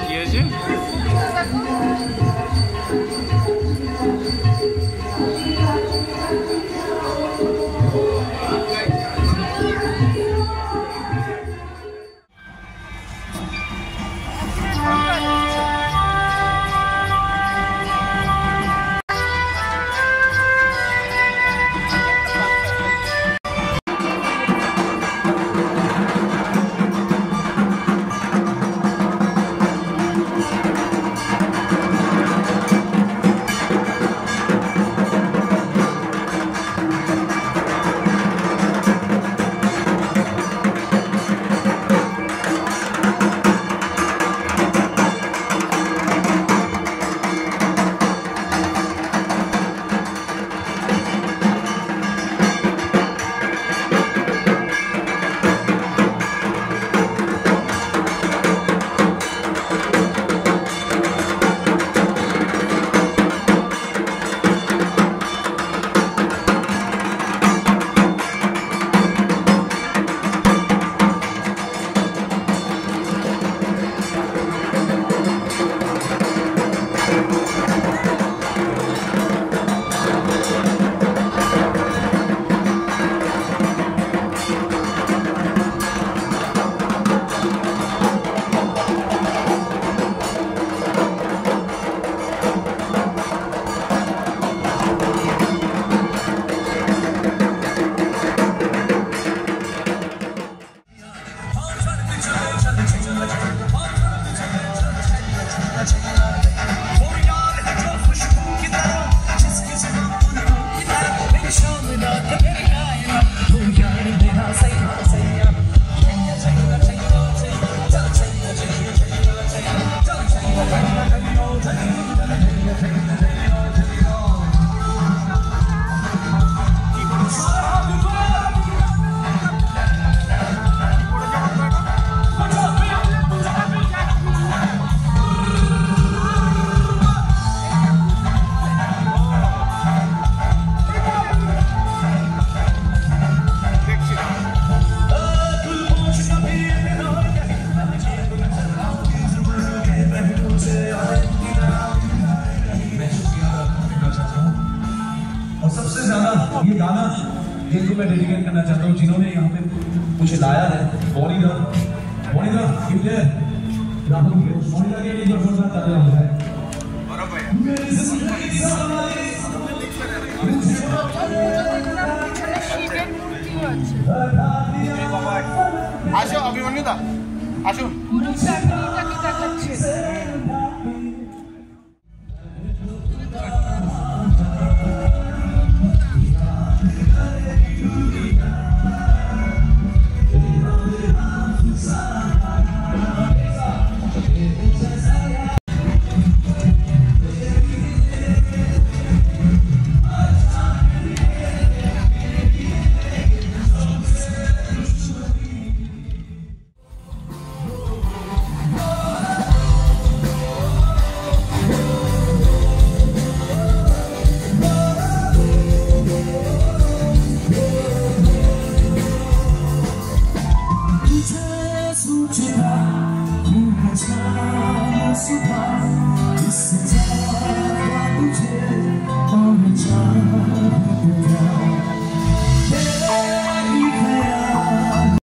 কি হয়েছে? और सबसे ज्यादा ये गाना जिनको मैं डेडिकेट करना चाहता हूँ जिन्होंने यहाँ पे मुझे लाया है मोनिका मोनिका क्यों है राहुल मोनिका के लिए जोरदार तालियां हो जाए मेरी जिंदगी सवारी শিবের মূর্তিও আছে আসো অভিমন্যুদা আসুন পুরো চাটনিটাকে দেখাচ্ছে